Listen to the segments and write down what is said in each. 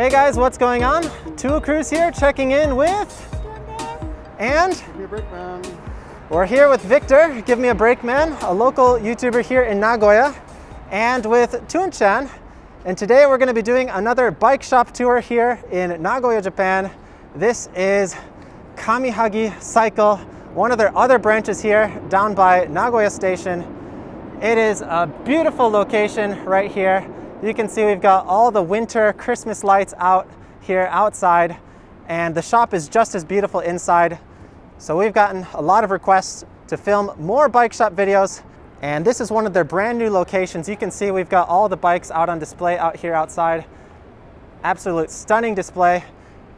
Hey guys, what's going on? Two Wheel Cruise here, checking in with, and Give me a break, man. we're here with Victor, Give Me a Break Man, a local YouTuber here in Nagoya, and with Tunchan. And today we're gonna be doing another bike shop tour here in Nagoya, Japan. This is Kamihagi Cycle, one of their other branches here down by Nagoya Station. It is a beautiful location right here. You can see we've got all the winter Christmas lights out here outside, and the shop is just as beautiful inside. So we've gotten a lot of requests to film more bike shop videos, and this is one of their brand new locations. You can see we've got all the bikes out on display out here outside. Absolute stunning display.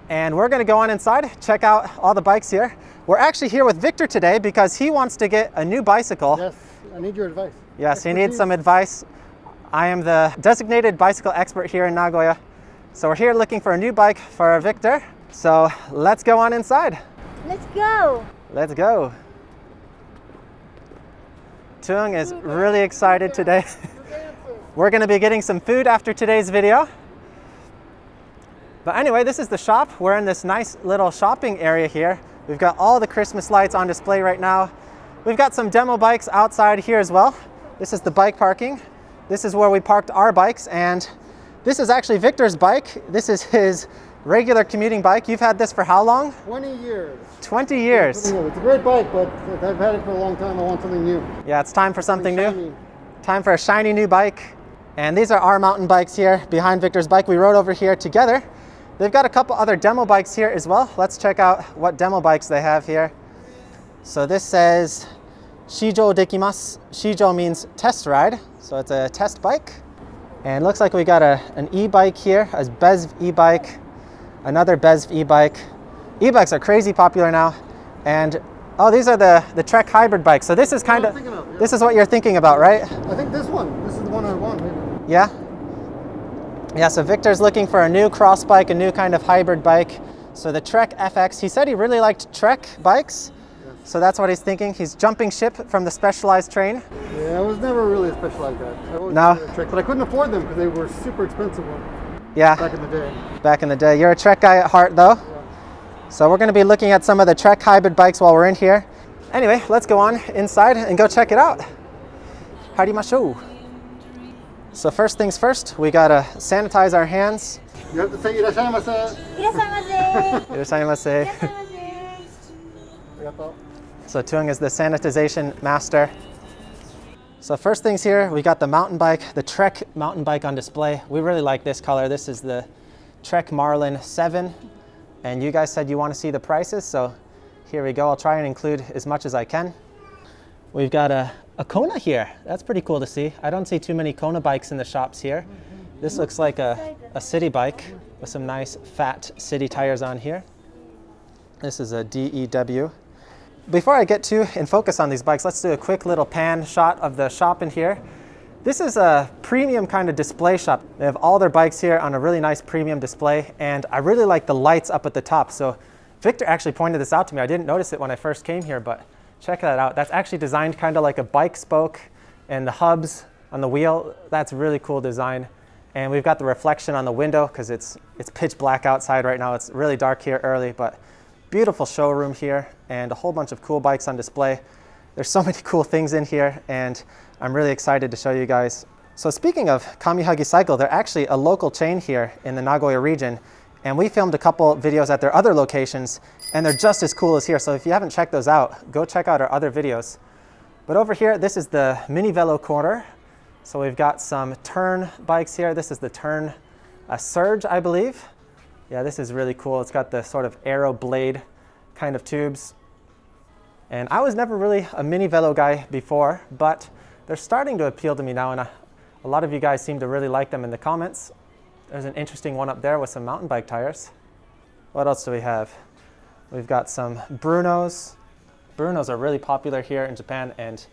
And we're gonna go on inside, check out all the bikes here. We're actually here with Victor today because he wants to get a new bicycle. Yes, I need your advice. Yes, he needs some advice. I am the designated bicycle expert here in Nagoya. So we're here looking for a new bike for our Victor. So let's go on inside. Let's go. Let's go. Tung is really excited today. We're gonna be getting some food after today's video. But anyway, this is the shop. We're in this nice little shopping area here. We've got all the Christmas lights on display right now. We've got some demo bikes outside here as well. This is the bike parking. This is where we parked our bikes and this is actually Victor's bike. This is his regular commuting bike. You've had this for how long? 20 years. 20 years. It's a great bike, but I've had it for a long time. I want something new. Yeah, it's time for something new. Time for a shiny new bike. And these are our mountain bikes here behind Victor's bike. We rode over here together. They've got a couple other demo bikes here as well. Let's check out what demo bikes they have here. So this says Shijo dekimasu. Shijo means test ride. So it's a test bike. And looks like we got a, an e-bike here, a BESV e-bike, another BESV e-bike. E-bikes are crazy popular now. And oh, these are the, the Trek hybrid bikes. So this is kind of, yeah. this is what you're thinking about, right? I think this one. This is the one oh I want. Maybe. Yeah? Yeah, so Victor's looking for a new cross bike, a new kind of hybrid bike. So the Trek FX, he said he really liked Trek bikes. So that's what he's thinking. He's jumping ship from the specialized train. And I was never really a special like that. I no. Trek, but I couldn't afford them because they were super expensive ones. Yeah. Back in the day. Back in the day. You're a Trek guy at heart though. Yeah. So we're going to be looking at some of the Trek hybrid bikes while we're in here. Anyway, let's go on inside and go check it out. Harimasho. So first things first, we gotta sanitize our hands. You have to say irashaimase. Irashaimase. irashaimase. So Tung is the sanitization master. So first things here, we got the mountain bike, the Trek mountain bike on display. We really like this color. This is the Trek Marlin 7. And you guys said you want to see the prices, so here we go. I'll try and include as much as I can. We've got a, a Kona here. That's pretty cool to see. I don't see too many Kona bikes in the shops here. This looks like a, a city bike with some nice fat city tires on here. This is a DEW. Before I get to and focus on these bikes, let's do a quick little pan shot of the shop in here. This is a premium kind of display shop. They have all their bikes here on a really nice premium display, and I really like the lights up at the top. So Victor actually pointed this out to me. I didn't notice it when I first came here, but check that out. That's actually designed kind of like a bike spoke, and the hubs on the wheel, that's really cool design. And we've got the reflection on the window because it's, it's pitch black outside right now. It's really dark here early, but beautiful showroom here and a whole bunch of cool bikes on display. There's so many cool things in here and I'm really excited to show you guys. So speaking of Kamihagi Cycle, they're actually a local chain here in the Nagoya region and we filmed a couple videos at their other locations and they're just as cool as here. So if you haven't checked those out, go check out our other videos. But over here, this is the mini velo corner. So we've got some Tern bikes here. This is the Tern uh, Surge, I believe. Yeah, this is really cool. It's got the sort of aero blade kind of tubes. And I was never really a mini velo guy before, but they're starting to appeal to me now, and a, a lot of you guys seem to really like them in the comments. There's an interesting one up there with some mountain bike tires. What else do we have? We've got some Brunos. Brunos are really popular here in Japan, and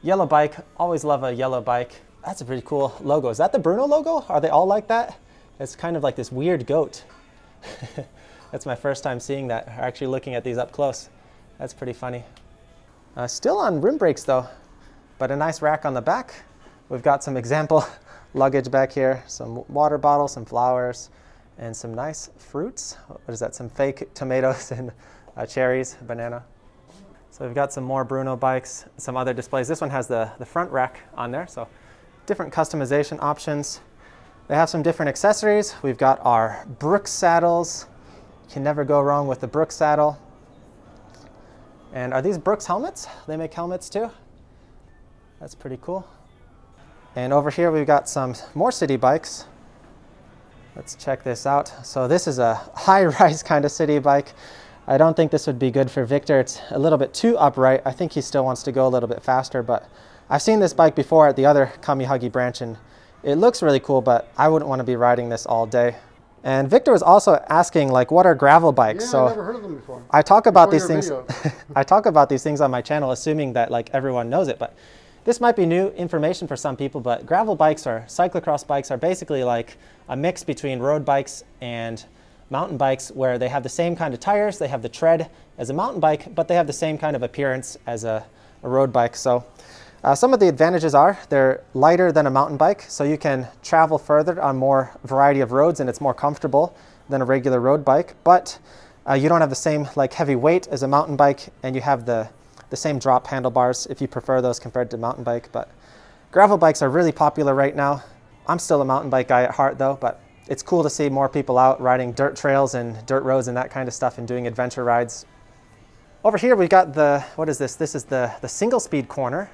yellow bike, always love a yellow bike. That's a pretty cool logo. Is that the Bruno logo? Are they all like that? It's kind of like this weird goat. That's my first time seeing that, or actually looking at these up close. That's pretty funny. Uh, still on rim brakes though, but a nice rack on the back. We've got some example luggage back here, some water bottles, some flowers, and some nice fruits. What is that? Some fake tomatoes and uh, cherries, banana. So we've got some more Bruno bikes, some other displays. This one has the, the front rack on there, so different customization options. They have some different accessories. We've got our Brooks saddles. You can never go wrong with the Brooks saddle. And are these Brooks helmets? They make helmets too. That's pretty cool. And over here we've got some more city bikes. Let's check this out. So this is a high-rise kind of city bike. I don't think this would be good for Victor. It's a little bit too upright. I think he still wants to go a little bit faster, but I've seen this bike before at the other Kamihagi branch and it looks really cool, but I wouldn't want to be riding this all day. And Victor was also asking like, what are gravel bikes? Yeah, so I never heard of them before. I talk about Before these things. I talk about these things on my channel, assuming that like everyone knows it. But this might be new information for some people. But gravel bikes or cyclocross bikes are basically like a mix between road bikes and mountain bikes, where they have the same kind of tires, they have the tread as a mountain bike, but they have the same kind of appearance as a, a road bike. So. Uh, some of the advantages are they're lighter than a mountain bike, so you can travel further on more variety of roads and it's more comfortable than a regular road bike. But uh, you don't have the same like heavy weight as a mountain bike and you have the, the same drop handlebars if you prefer those compared to mountain bike. But gravel bikes are really popular right now. I'm still a mountain bike guy at heart though, but it's cool to see more people out riding dirt trails and dirt roads and that kind of stuff and doing adventure rides. Over here we've got the, what is this? This is the, the single speed corner.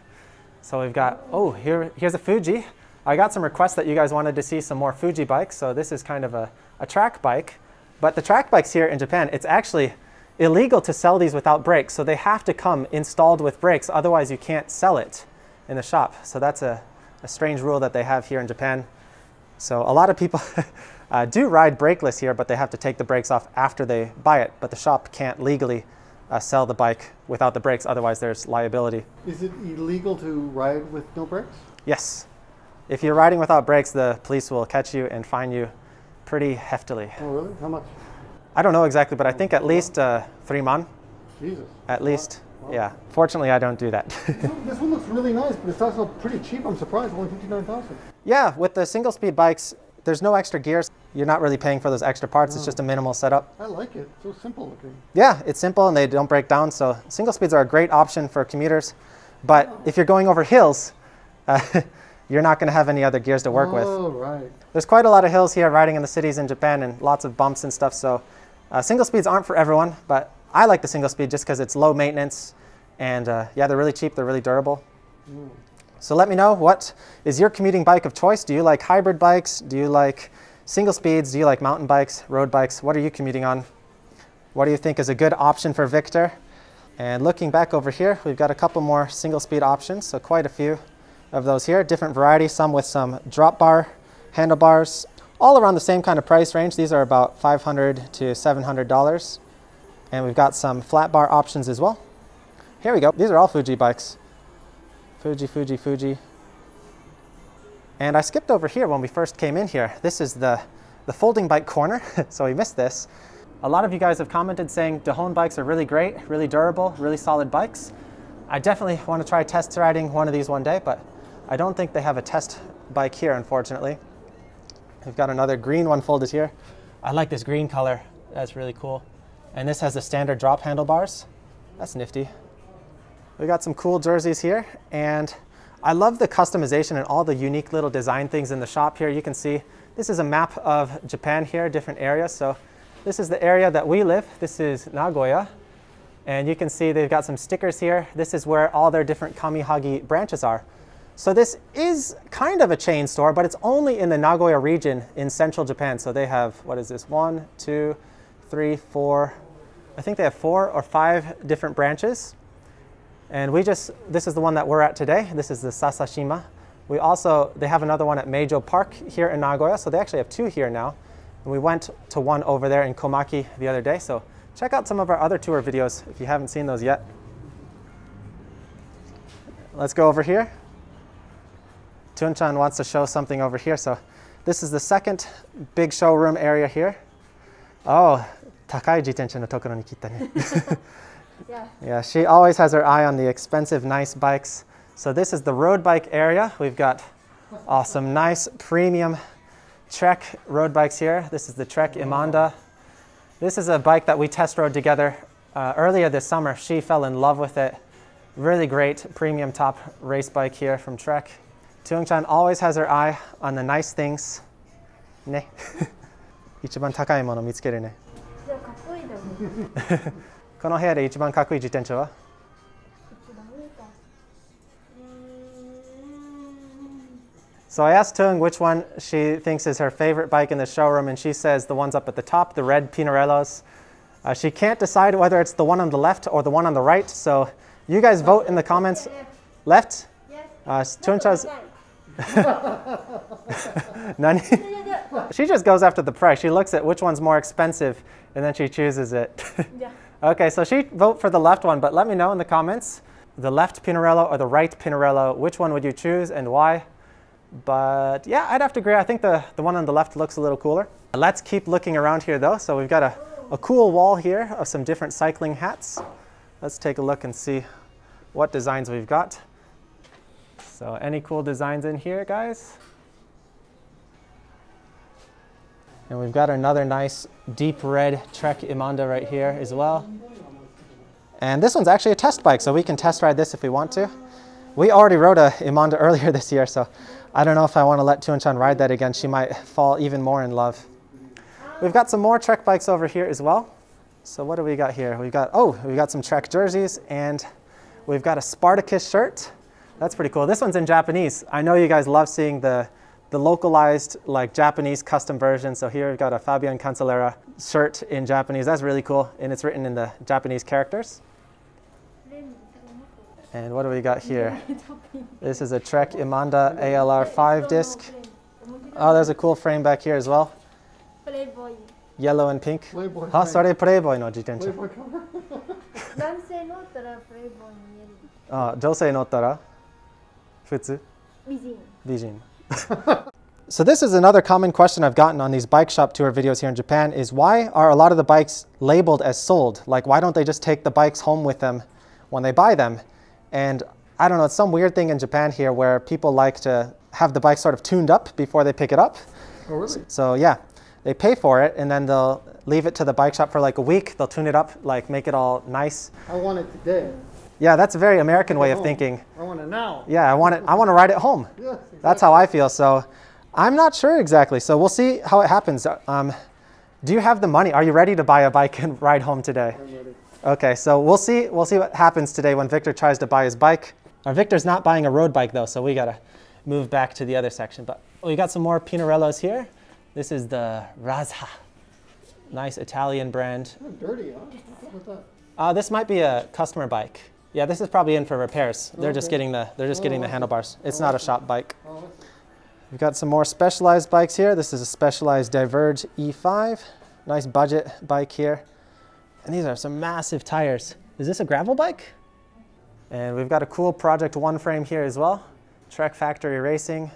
So we've got, oh, here, here's a Fuji. I got some requests that you guys wanted to see some more Fuji bikes. So this is kind of a, a track bike. But the track bikes here in Japan, it's actually illegal to sell these without brakes. So they have to come installed with brakes. Otherwise, you can't sell it in the shop. So that's a, a strange rule that they have here in Japan. So a lot of people uh, do ride brakeless here, but they have to take the brakes off after they buy it. But the shop can't legally uh, sell the bike without the brakes. Otherwise, there's liability. Is it illegal to ride with no brakes? Yes. If you're riding without brakes, the police will catch you and fine you pretty heftily. Oh, really? How much? I don't know exactly, but I think at least uh, three mon. Jesus. At least. Yeah. Fortunately, I don't do that. this one looks really nice, but it's also pretty cheap. I'm surprised. Only 59000 yeah, with the single speed bikes, there's no extra gears. You're not really paying for those extra parts. It's just a minimal setup. I like it. So simple looking. Yeah, it's simple and they don't break down. So single speeds are a great option for commuters. But if you're going over hills, uh, you're not going to have any other gears to work with. Oh, right. There's quite a lot of hills here riding in the cities in Japan and lots of bumps and stuff. So uh, single speeds aren't for everyone, but I like the single speed just because it's low maintenance and uh, yeah, they're really cheap. They're really durable. So let me know what is your commuting bike of choice? Do you like hybrid bikes? Do you like single speeds? Do you like mountain bikes, road bikes? What are you commuting on? What do you think is a good option for Victor? And looking back over here, we've got a couple more single speed options. So quite a few of those here, different variety, some with some drop bar handlebars, all around the same kind of price range. These are about 500 to $700. And we've got some flat bar options as well. Here we go. These are all Fuji bikes. Fuji, Fuji, Fuji. And I skipped over here when we first came in here. This is the, the folding bike corner, so we missed this. A lot of you guys have commented saying Dahon bikes are really great, really durable, really solid bikes. I definitely want to try test riding one of these one day, but I don't think they have a test bike here, unfortunately. We've got another green one folded here. I like this green color. That's really cool. And this has the standard drop handlebars. That's nifty. We got some cool jerseys here and I love the customization and all the unique little design things in the shop here. You can see this is a map of Japan here, different areas. So this is the area that we live. This is Nagoya. And you can see they've got some stickers here. This is where all their different Kamihagi branches are. So this is kind of a chain store, but it's only in the Nagoya region in central Japan. So they have, what is this, one, two, three, four, I think they have four or five different branches. And we just, this is the one that we're at today. This is the Sasashima. We also, they have another one at Meijo Park here in Nagoya. So they actually have two here now. And we went to one over there in Komaki the other day. So check out some of our other tour videos if you haven't seen those yet. Let's go over here. Tunchan wants to show something over here. So this is the second big showroom area here. Oh, takai jitensha no tokoro ni kitta ne. Yeah. Yeah, she always has her eye on the expensive, nice bikes. So this is the road bike area. We've got awesome, nice, premium Trek road bikes here. This is the Trek Emonda. This is a bike that we test rode together uh, earlier this summer. She fell in love with it. Really great premium top race bike here from Trek. Cheung-chan always has her eye on the nice things. Ne. 一番高いもの見つけるね。じゃあかっこいいだろう。この部屋で一番かっこいい自転車は一番上か。うーん。 So I asked Tung which one she thinks is her favorite bike in the showroom, and she says the ones up at the top, the red Pinarellos. Uh, she can't decide whether it's the one on the left or the one on the right, so you guys vote in the comments. Left? Yes. Uh, Tung-chan's. はい Nani? いやいや she just goes after the price. She looks at which one's more expensive, and then she chooses it. okay, so she vote for the left one, but let me know in the comments the left Pinarello or the right Pinarello. Which one would you choose and why? But yeah, I'd have to agree. I think the, the one on the left looks a little cooler. Let's keep looking around here though. So we've got a, a cool wall here of some different cycling hats. Let's take a look and see what designs we've got. So any cool designs in here, guys? And we've got another nice deep red Trek Emonda right here as well. And this one's actually a test bike, so we can test ride this if we want to. We already rode a Emonda earlier this year, so I don't know if I want to let Tuan-chan ride that again. She might fall even more in love. We've got some more Trek bikes over here as well. So what do we got here? We've got, oh, we've got some Trek jerseys and we've got a Spartacus shirt. That's pretty cool. This one's in Japanese. I know you guys love seeing the, the localized like Japanese custom version. So here we've got a Fabian Cancellara shirt in Japanese. That's really cool. And it's written in the Japanese characters. And what do we got here? this is a Trek Emonda ALR 5 disc. Oh, there's a cool frame back here as well. Playboy. Yellow and pink. Playboy. Huh? Sorry, Playboy no jitensha. Playboy cover. Ah, 女性のったら普通美人。美人。So this is another common question I've gotten on these bike shop tour videos here in Japan is why are a lot of the bikes labeled as sold? Like why don't they just take the bikes home with them when they buy them? And I don't know, it's some weird thing in Japan here where people like to have the bike sort of tuned up before they pick it up. Oh, really? So yeah, they pay for it and then they'll leave it to the bike shop for like a week. They'll tune it up, like make it all nice. I want it today. Yeah, that's a very American way of Home. thinking. I want it now. Yeah, I want it. I want to ride it home. Yes, That's how I feel. So I'm not sure exactly. So we'll see how it happens. Um, do you have the money? Are you ready to buy a bike and ride home today? I'm ready. Okay, so we'll see. We'll see what happens today when Victor tries to buy his bike. Our Victor's not buying a road bike though, so we gotta move back to the other section. But we got some more Pinarellos here. This is the Razha, nice Italian brand. Oh, dirty, huh? What's that? Uh, this might be a customer bike. Yeah, this is probably in for repairs. They're oh, just getting the they're just getting the Oh, handlebars. It's Oh, not a shop bike. Oh, We've got some more specialized bikes here. This is a specialized Diverge E5. Nice budget bike here. And these are some massive tires. Is this a gravel bike? And we've got a cool Project One frame here as well. Trek Factory Racing.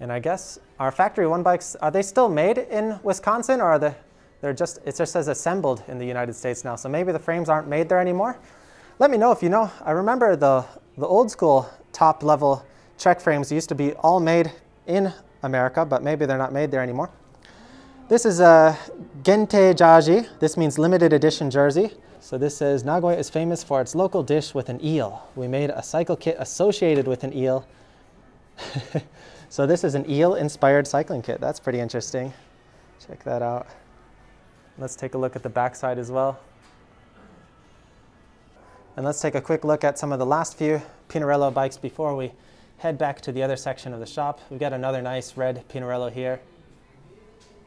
And I guess our Factory One bikes, are they still made in Wisconsin or are they, they're just, it just says assembled in the United States now. So maybe the frames aren't made there anymore. Let me know if you know. I remember the, the old school top level Trek frames used to be all made in America, but maybe they're not made there anymore. This is a Gente Jaji. This means limited edition jersey. So this says Nagoya is famous for its local dish with an eel. We made a cycle kit associated with an eel. so this is an eel inspired cycling kit. That's pretty interesting. Check that out. Let's take a look at the backside as well. And let's take a quick look at some of the last few Pinarello bikes before we head back to the other section of the shop. We've got another nice red Pinarello here.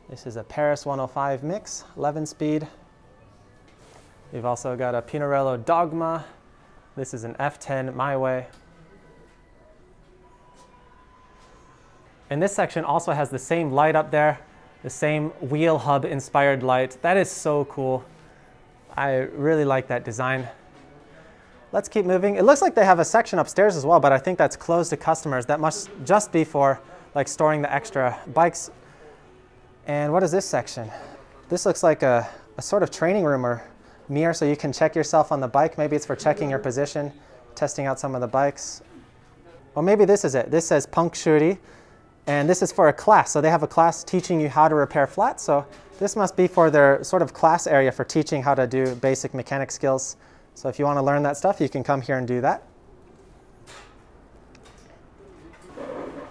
This is a Paris 105 mix, 11 speed. We've also got a Pinarello Dogma. This is an F10 My Way. And this section also has the same light up there, the same wheel hub inspired light. That is so cool. I really like that design. Let's keep moving. It looks like they have a section upstairs as well, but I think that's closed to customers. That must just be for like storing the extra bikes. And what is this section? This looks like a, a sort of training room or mirror so you can check yourself on the bike. Maybe it's for checking your position, testing out some of the bikes. Well, maybe this is it. This says Punk Shuri, and this is for a class. So they have a class teaching you how to repair flats. So this must be for their sort of class area for teaching how to do basic mechanic skills. So if you want to learn that stuff, you can come here and do that.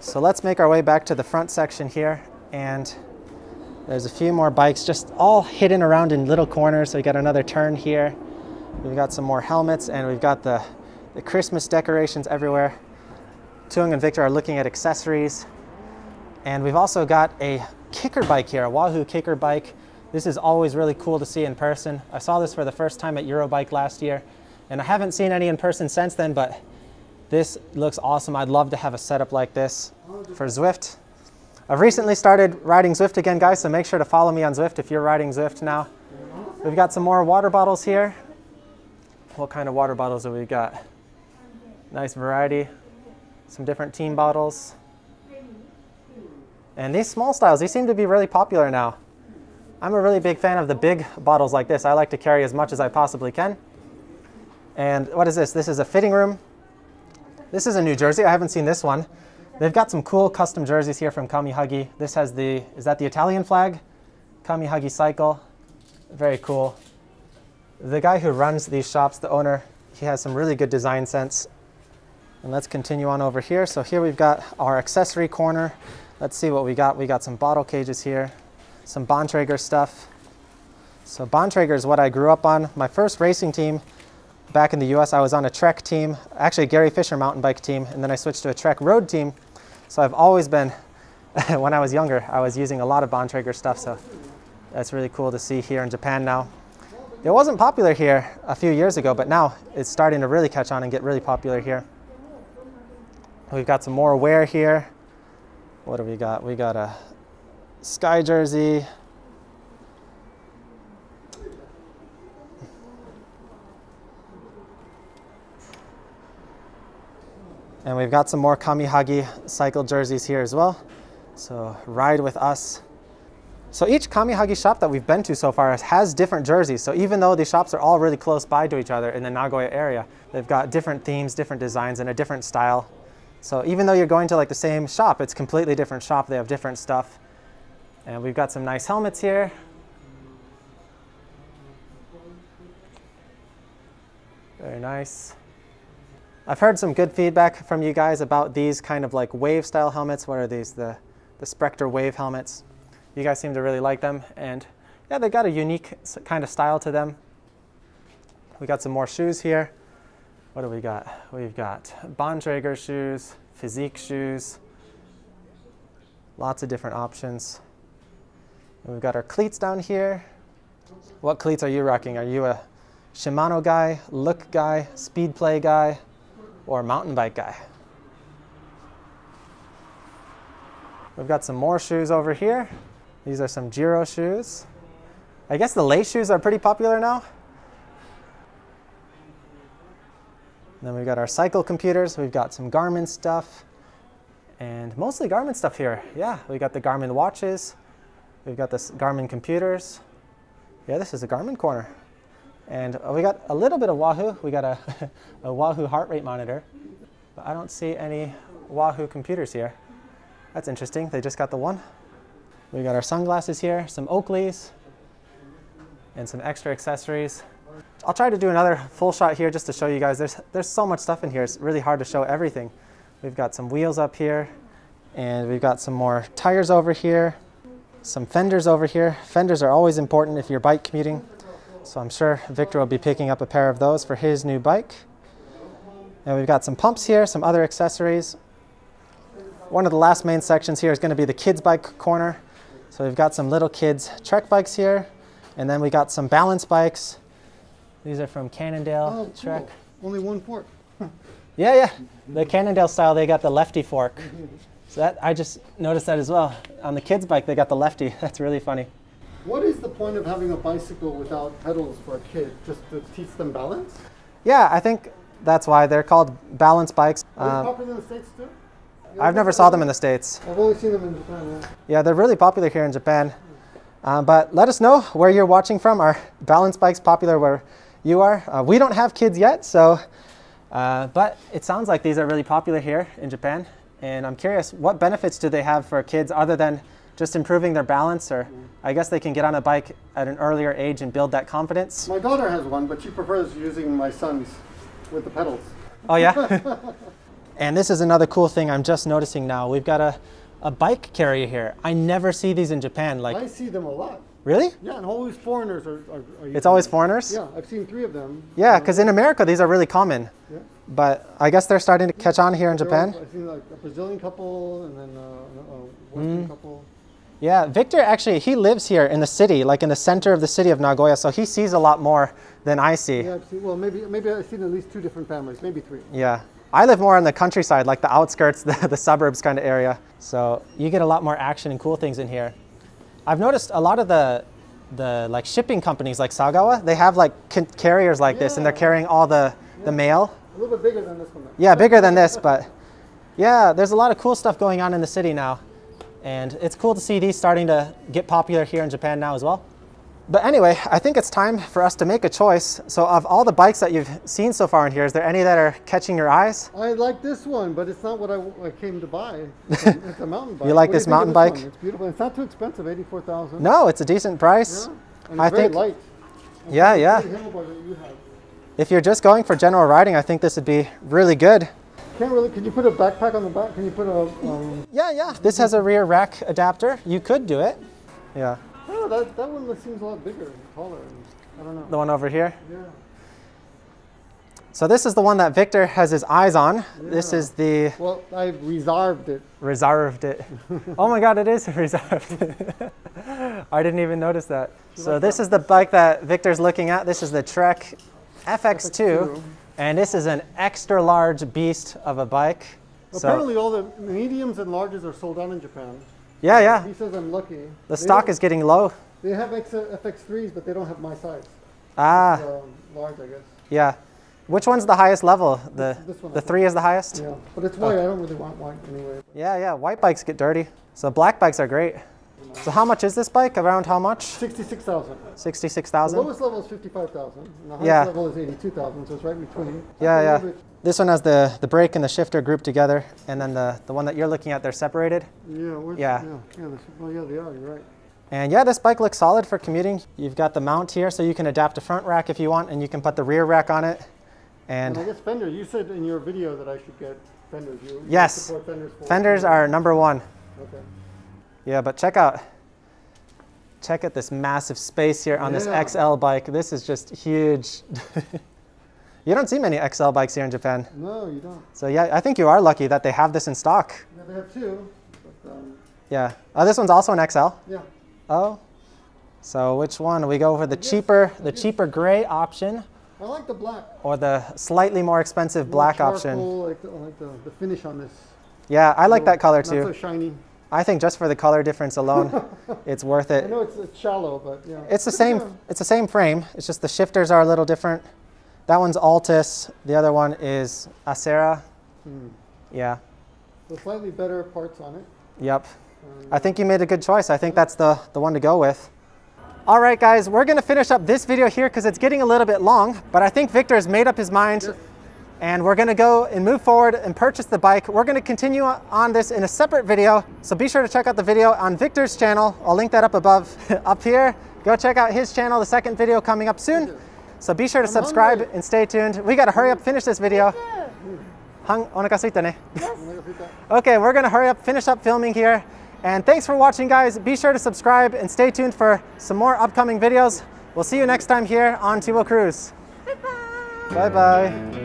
So let's make our way back to the front section here. And there's a few more bikes just all hidden around in little corners. So we got another Tern here. We've got some more helmets and we've got the, the Christmas decorations everywhere. Tung and Victor are looking at accessories. And we've also got a KICKR bike here, a Wahoo KICKR bike. This is always really cool to see in person. I saw this for the first time at Eurobike last year, and I haven't seen any in person since then, but this looks awesome. I'd love to have a setup like this for Zwift. I've recently started riding Zwift again, guys, so make sure to follow me on Zwift if you're riding Zwift now. We've got some more water bottles here. What kind of water bottles have we got? Nice variety. Some different team bottles. And these small styles, these seem to be really popular now. I'm a really big fan of the big bottles like this. I like to carry as much as I possibly can. And what is this? This is a fitting room. This is a new jersey. I haven't seen this one. They've got some cool custom jerseys here from Kamihagi. This has the, is that the Italian flag? Kamihagi cycle. Very cool. The guy who runs these shops, the owner, he has some really good design sense. And let's continue on over here. So here we've got our accessory corner. Let's see what we got. We got some bottle cages here, some Bontrager stuff. So Bontrager is what I grew up on. My first racing team back in the US, I was on a Trek team, actually a Gary Fisher mountain bike team, and then I switched to a Trek road team. So I've always been, when I was younger, I was using a lot of Bontrager stuff. So that's really cool to see here in Japan now. It wasn't popular here a few years ago, but now it's starting to really catch on and get really popular here. We've got some more wear here. What do we got? We got a sky jersey. And we've got some more Kamihagi cycle jerseys here as well. So ride with us. So each Kamihagi shop that we've been to so far has different jerseys. So even though these shops are all really close by to each other in the Nagoya area, they've got different themes, different designs, and a different style so even though you're going to like the same shop, it's completely different shop. They have different stuff. And we've got some nice helmets here. Very nice. I've heard some good feedback from you guys about these kind of like wave style helmets. What are these? The, the Spectre wave helmets. You guys seem to really like them. And yeah, they got a unique kind of style to them. We got some more shoes here. What do we got? We've got Bontrager shoes, Fizik shoes, lots of different options. And we've got our cleats down here. What cleats are you rocking? Are you a Shimano guy, look guy, Speedplay guy, or mountain bike guy? We've got some more shoes over here. These are some Giro shoes. I guess the lace shoes are pretty popular now. Then we've got our cycle computers. We've got some Garmin stuff and mostly Garmin stuff here. Yeah, we got the Garmin watches. We've got the Garmin computers. Yeah, this is a Garmin corner. And uh, we got a little bit of Wahoo. We got a, a Wahoo heart rate monitor, but I don't see any Wahoo computers here. That's interesting. They just got the one. We got our sunglasses here, some Oakleys, and some extra accessories. I'll try to do another full shot here just to show you guys. There's, there's so much stuff in here. It's really hard to show everything. We've got some wheels up here and we've got some more tires over here, some fenders over here. Fenders are always important if you're bike commuting. So I'm sure Victor will be picking up a pair of those for his new bike. And we've got some pumps here, some other accessories. One of the last main sections here is going to be the kids bike corner. So we've got some little kids trek bikes here. And then we got some balance bikes these are from Cannondale oh, Trek. Cool. Only one fork. yeah, yeah. The Cannondale style, they got the lefty fork. So that I just noticed that as well. On the kids' bike, they got the lefty. That's really funny. What is the point of having a bicycle without pedals for a kid? Just to teach them balance? Yeah, I think that's why they're called balance bikes. Are um, popular in the States too? I've never saw them in the States. I've only seen them in Japan, yeah. Yeah, they're really popular here in Japan. Um, but let us know where you're watching from. Are balance bikes popular where you are. Uh, we don't have kids yet, so Uh, but it sounds like these are really popular here in Japan. And I'm curious, what benefits do they have for kids other than just improving their balance? Or I guess they can get on a bike at an earlier age and build that confidence. My daughter has one, but she prefers using my son's with the pedals. Oh, yeah? and this is another cool thing I'm just noticing now. We've got a, a bike carrier here. I never see these in Japan. Like, I see them a lot. Really? Yeah, and always foreigners are. are, are It's always foreigners? Yeah, I've seen three of them. Yeah, because in America, these are really common. Yeah. But I guess they're starting to catch on here in Japan. I've seen like a Brazilian couple and then uh, a Mm. Couple. Yeah, Victor actually, he lives here in the city, like in the center of the city of Nagoya, so he sees a lot more than I see. Yeah, I've seen, well, maybe maybe I've seen at least two different families, maybe three. Yeah. I live more on the countryside, like the outskirts, the, the suburbs kind of area. So you get a lot more action and cool things in here. I've noticed a lot of the the like shipping companies like Sagawa, they have like ca- carriers like this and they're carrying all the, the mail. A little bit bigger than this one. though. Yeah, bigger than this, but yeah, there's a lot of cool stuff going on in the city now. And it's cool to see these starting to get popular here in Japan now as well. But anyway, I think it's time for us to make a choice. So of all the bikes that you've seen so far in here, is there any that are catching your eyes? I like this one, but it's not what I, I came to buy. It's a, it's a mountain bike. You like What this of mountain bike? one? It's beautiful. It's not too expensive, eighty-four thousand. No, it's a decent price. Yeah. And it's I very think- light. Yeah, yeah. That you. If you're just going for general riding, I think this would be really good. Can't really. Can you put a backpack on the back? Can you put a? Um, Yeah, yeah. This has a rear rack adapter. You could do it. Yeah. Oh, that that one seems a lot bigger and taller. And, I don't know. The one over here. Yeah. So this is the one that Victor has his eyes on. This is the Well, I reserved it. reserved it. oh my god, it is reserved. I didn't even notice that. So this is the bike that Victor's looking at. This is the Trek FX2, FX2. and this is an extra large beast of a bike. So Apparently, all the mediums and larges are sold out in Japan. Yeah, yeah. He says I'm lucky. The stock is getting low. They have X, FX3s, but they don't have my size. Ah, Um, large, I guess. yeah. Which one's the highest level? The This- this one, the three is the highest. Yeah, but it's white. I don't really want white anyway. Yeah, yeah. White bikes get dirty. So black bikes are great. So how much is this bike? Around how much? 66,000. 66,000? The lowest level is fifty-five thousand. The highest Yeah. level is eighty-two thousand, so it's right between. Yeah, yeah. This one has the, the brake and the shifter grouped together, and then the, the one that you're looking at, they're separated. Yeah, Yeah. yeah, yeah, this, well, yeah, they are. You're right. And yeah, this bike looks solid for commuting. You've got the mount here, so you can adapt a front rack if you want, and you can put the rear rack on it. And I guess fenders. You said in your video that I should get fenders. You, Yes. fenders. For fenders are number one. Okay. Yeah, but check out, check out this massive space here on Yeah. this XL bike. This is just huge. you don't see many XL bikes here in Japan. No, you don't. So yeah, I think you are lucky that they have this in stock. Yeah, they have two. But, um, Yeah. Oh, this one's also an XL. yeah. Oh. So which one? We go for the guess- cheaper, the cheaper gray option, I like the black. or the slightly more expensive black More option. I like, the, I like the, the finish on this. Yeah, I like that color too. Not so shiny. I think just for the color difference alone, it's worth it. I know it's, it's shallow, but yeah. It's the same. It's the same frame. It's just the shifters are a little different. That one's Altus. The other one is Acera. Hmm. Yeah. So slightly better parts on it. Yep. Um, I think you made a good choice. I think that's the, the one to go with. All right, guys, we're gonna finish up this video here because it's getting a little bit long, but I think Victor has made up his mind Yes. And we're gonna go and move forward and purchase the bike. We're gonna continue on this in a separate video, so be sure to check out the video on Victor's channel. I'll link that up above, up here. Go check out his channel, the second video coming up soon. So be sure to subscribe and stay tuned. We gotta hurry up, finish this video. Hung, onaka ne. I'm gonna fit that. Okay, we're gonna hurry up, finish up filming here. And thanks for watching, guys. Be sure to subscribe and stay tuned for some more upcoming videos. We'll see you next time here on Two Wheel Cruise. Bye bye. Bye bye.